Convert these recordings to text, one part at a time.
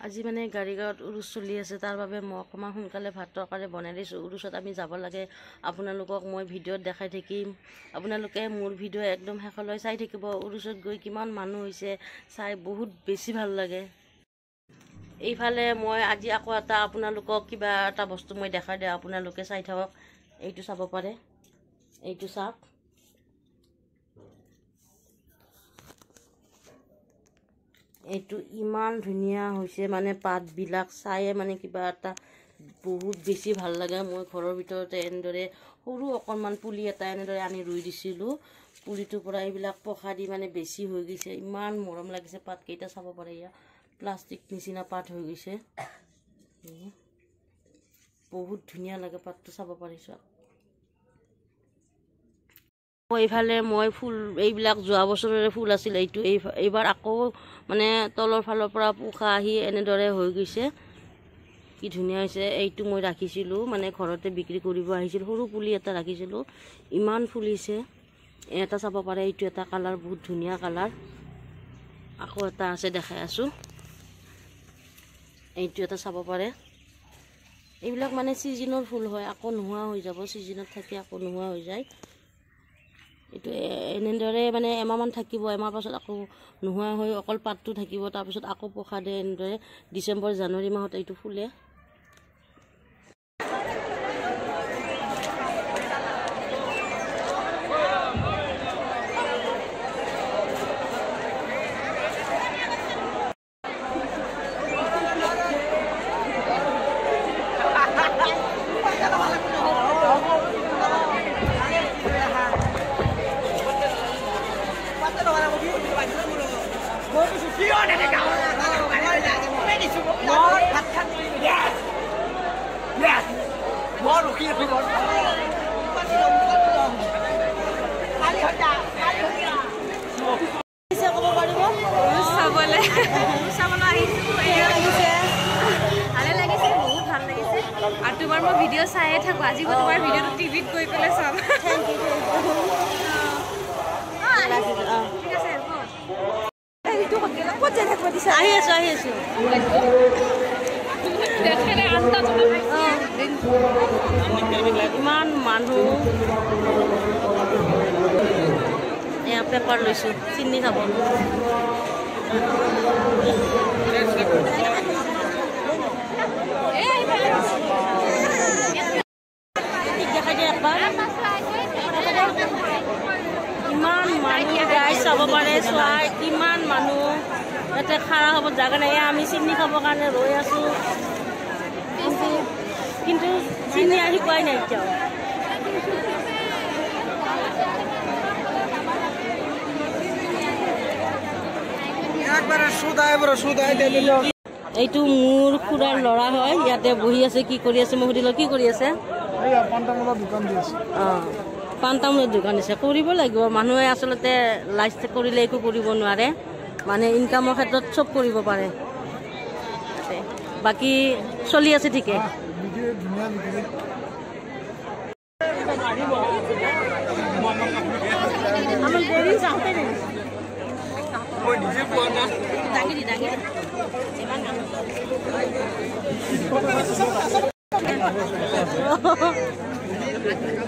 আজি মানে গাড়ী গাঁৱত উৰুচ চলি আছে তাৰ বাবে মই অকণমান সোনকালে ভাত তৰকাৰী বনাই দিছোঁ। উৰুচত আমি যাব লাগে। আপোনালোকক মই ভিডিঅ'ত দেখাই থাকিম। আপোনালোকে মোৰ ভিডিঅ' একদম শেষলৈ চাই থাকিব। উৰুচত গৈ কিমান মানুহ হৈছে চাই বহুত বেছি ভাল লাগে। এইফালে মই আজি আকৌ এটা আপোনালোকক কিবা এটা বস্তু মই দেখাই দিওঁ। আপোনালোকে চাই থাকক। এইটো চাব পাৰে। এইটো চাওক। এইটো ইমান ধুনীয়া হৈছে মানে পাতবিলাক চায়ে মানে কিবা এটা বহুত বেছি ভাল লাগে। মই ঘৰৰ ভিতৰতে এনেদৰে সৰু অকণমান পুলি এটা এনেদৰে আনি ৰুই দিছিলোঁ। পুলিটোৰ পৰা এইবিলাক পসা দি মানে বেছি হৈ গৈছে। ইমান মৰম লাগিছে পাতকেইটা চাব পাৰে ইয়াত প্লাষ্টিক নিচিনা পাত হৈ গৈছে। বহুত ধুনীয়া লাগে পাতটো চাব পাৰিছোঁ। এইফালে মই ফুল এইবিলাক যোৱা বছৰৰে ফুল আছিল এইটো এই এইবাৰ আকৌ মানে তলৰ ফালৰ পৰা পোখা আহি এনেদৰে হৈ গৈছে। কি ধুনীয়া হৈছে এইটো মই ৰাখিছিলোঁ মানে ঘৰতে বিক্ৰী কৰিব আহিছিলোঁ সৰু পুলি এটা ৰাখিছিলোঁ ইমান ফুলিছে। এটা চাব পাৰে এইটো এটা কালাৰ বহুত ধুনীয়া কালাৰ। আকৌ এটা আছে দেখাই আছোঁ। এইটো এটা চাব পাৰে। এইবিলাক মানে ছিজনৰ ফুল হয় আকৌ নোহোৱা হৈ যাব ছিজনত থাকি আকৌ নোহোৱা হৈ যায়। এইটো এনেদৰে মানে এমাহমান থাকিব এমাহ পাছত আকৌ নোহোৱা হৈ অকল পাতটো থাকিব তাৰপিছত আকৌ দিয়ে এনেদৰে ডিচেম্বৰ জানুৱাৰী মাহত এইটো ফুলে। চাবলৈ চাবলৈ আহিছোঁ ভালে লাগিছে বহুত ভাল লাগিছে আৰু তোমাৰ মই ভিডিঅ' চায়ে থাকোঁ আজি মই তোমাৰ ভিডিঅ'টো টিভিত গৈ পেলাই চাম ঠিক আছে আহি আছোঁ আহি আছোঁ। ইমান মানুহ। এয়া পেপাৰ লৈছোঁ চিনি খাব দেখাই দিয়ে একবাৰ ইমান মানুহ গাই চাব পাৰে চোৱা কিমান মানুহ ইয়াতে খাৰা হ'ব জাগা নাই। এয়া আমি চিনি খাবৰ কাৰণে ৰৈ আছোঁ। কিন্তু কিন্তু চিনি আহি পোৱাই নাই এতিয়াও। একবাৰে সুদাই বড় সুদাই দিলে এইটো মোৰ খুৰাৰ ল'ৰা হয় ইয়াতে বহি আছে কি কৰি আছে মই সুধিলোঁ কি কৰি আছে। অঁ। পাণ তামোলৰ দোকান দিছে কৰিব লাগিব। মানুহে আচলতে লাইফ কৰিলে একো কৰিব নোৱাৰে। মানে ইনকামৰ ক্ষেত্ৰত চব কৰিব পাৰে। বাকী চলি আছে ঠিকে।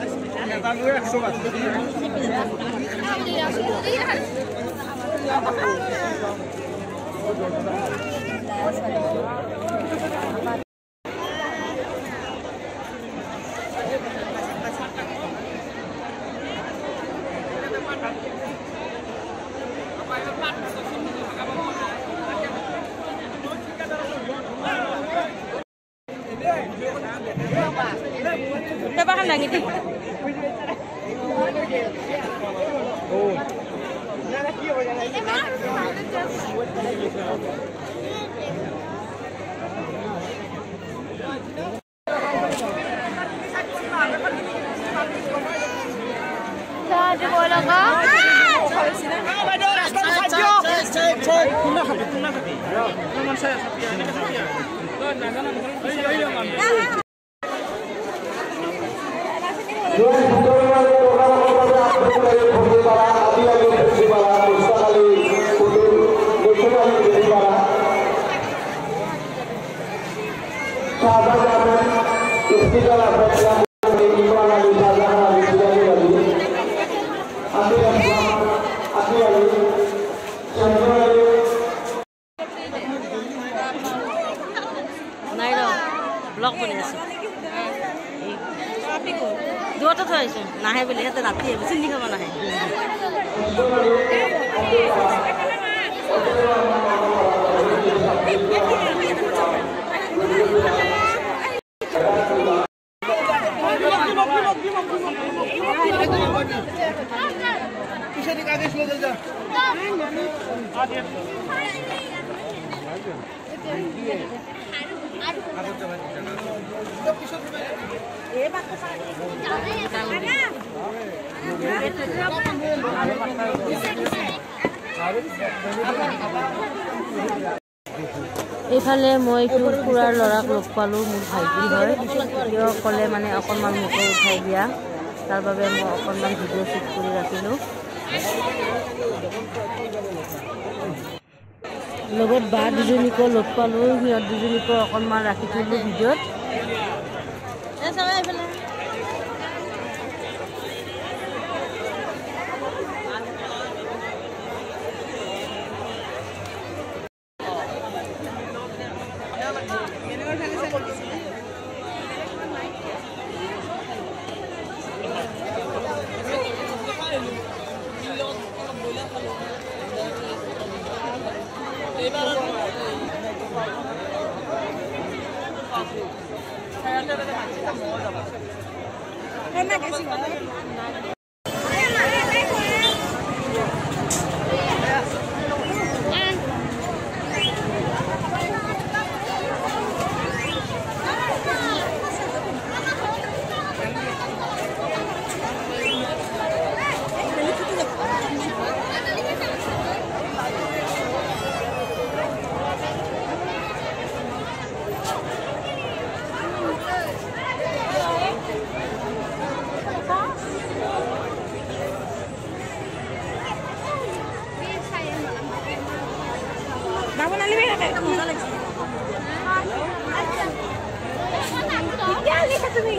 Bye-bye. বিক্ৰী মই নিজে পোৱা নাই দাঙিৰি দাঙিৰি এটা লৈ Sahabat-sahabat, istiqalah দুটা থৈছো নাহে বুলি সিহঁতে ৰাতি আহিব চিনি খাব নাহে। কিশোর এইফালে মই তোৰ খুৰাৰ ল'ৰাক লগ পালোঁ মোৰ ভাইটি হয়। কিয় ক'লে মানে অকণমান মোকো উঠাই দিয়া। তাৰ বাবে মই অকণমান ভিডিঅ' শ্বুট কৰি ৰাখিলোঁ। লগত বা দুজনীকো লগ পালোঁ। সিহঁত দুজনীকো অকণমান ৰাখি থলোঁ ভিডিঅ'ত। Gracias. 那个那个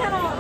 had on